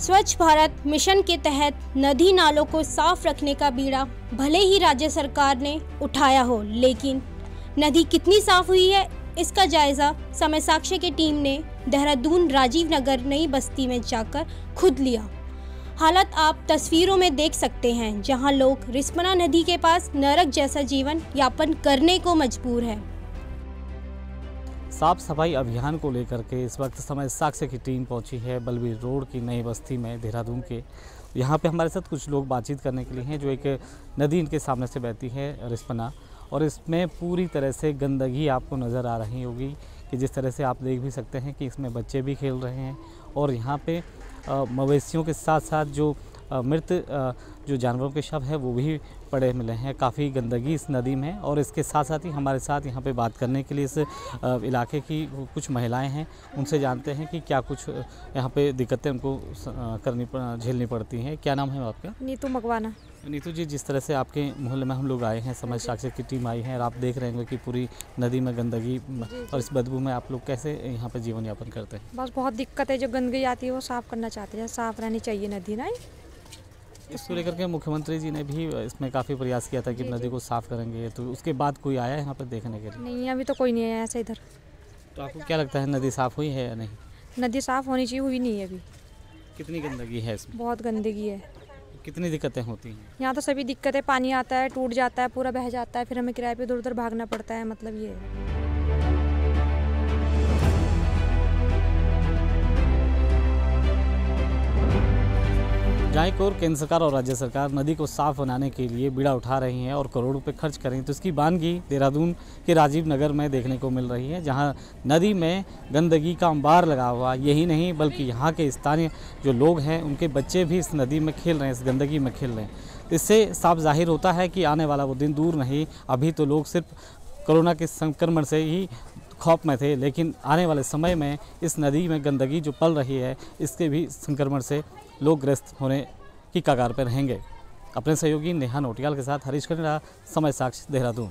स्वच्छ भारत मिशन के तहत नदी नालों को साफ़ रखने का बीड़ा भले ही राज्य सरकार ने उठाया हो, लेकिन नदी कितनी साफ़ हुई है, इसका जायजा समय साक्ष्य की टीम ने देहरादून राजीव नगर नई बस्ती में जाकर खुद लिया। हालत आप तस्वीरों में देख सकते हैं, जहाँ लोग रिस्पना नदी के पास नरक जैसा जीवन यापन करने को मजबूर है। साफ़ सफ़ाई अभियान को लेकर के इस वक्त समय साक्ष्य की टीम पहुँची है बलबीर रोड की नई बस्ती में, देहरादून के। यहाँ पे हमारे साथ कुछ लोग बातचीत करने के लिए हैं, जो एक नदी इनके सामने से बहती है, रिस्पना। और इसमें पूरी तरह से गंदगी आपको नज़र आ रही होगी कि जिस तरह से आप देख भी सकते हैं कि इसमें बच्चे भी खेल रहे हैं। और यहाँ पे मवेशियों के साथ साथ जो मृत जो जानवरों के शव है वो भी पड़े मिले हैं। काफ़ी गंदगी इस नदी में और इसके साथ साथ ही हमारे साथ यहाँ पे बात करने के लिए इस इलाके की कुछ महिलाएँ हैं। उनसे जानते हैं कि क्या कुछ यहाँ पे दिक्कतें उनको करनी झेलनी पड़ती हैं। क्या नाम है आपका? नीतू मकवाना। नीतू जी जिस तरह से आपके मोहल्ले में हम लोग आए हैं समाज साक्षर की टीम आई है और आप देख रहे होंगे कि पूरी नदी में गंदगी और इस बदबू में आप लोग कैसे यहाँ पे जीवन यापन करते हैं? बस बहुत दिक्कत है जो गंदगी आती है वो साफ़ करना चाहते हैं। साफ़ रहनी चाहिए नदी ना इसको लेकर के मुख्यमंत्री जी ने भी इसमें काफ़ी प्रयास किया था कि नदी को साफ़ करेंगे। तो उसके बाद कोई आया है यहाँ पर देखने के लिए? नहीं अभी तो कोई नहीं आया ऐसा इधर। तो आपको क्या लगता है नदी साफ़ हुई है या नहीं? नदी साफ़ होनी चाहिए हुई नहीं है अभी। कितनी गंदगी है इसमें? बहुत गंदगी है। कितनी दिक्कतें होती हैं? यहाँ तो सभी दिक्कतें पानी आता है टूट जाता है पूरा बह जाता है फिर हमें किराए पे उधर उधर भागना पड़ता है मतलब ये है। और केंद्र सरकार और राज्य सरकार नदी को साफ़ बनाने के लिए बीड़ा उठा रही हैं और करोड़ों रुपए खर्च कर तो इसकी बानगी देहरादून के राजीव नगर में देखने को मिल रही है, जहाँ नदी में गंदगी का अंबार लगा हुआ, यही नहीं, बल्कि यहाँ के स्थानीय जो लोग हैं, उनके बच्चे भी इस नदी में खेल रहे हैं, इस गंदगी में खेल रहे हैं। इससे साफ़ ज़ाहिर होता है कि आने वाला वो दिन दूर नहीं, अभी तो लोग सिर्फ़ कोरोना के संक्रमण से ही खौफ में थे, लेकिन आने वाले समय में इस नदी में गंदगी जो पल रही है, इसके भी संक्रमण से लोग ग्रस्त होने की कगार पर रहेंगे। अपने सहयोगी नेहा नोटियाल के साथ हरीश खन्ना, समय साक्ष देहरादून।